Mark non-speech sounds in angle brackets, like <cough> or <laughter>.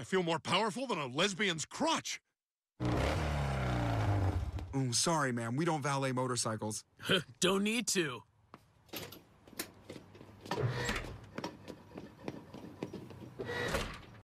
I feel more powerful than a lesbian's crotch. Oh, sorry, ma'am. We don't valet motorcycles. <laughs> Don't need to.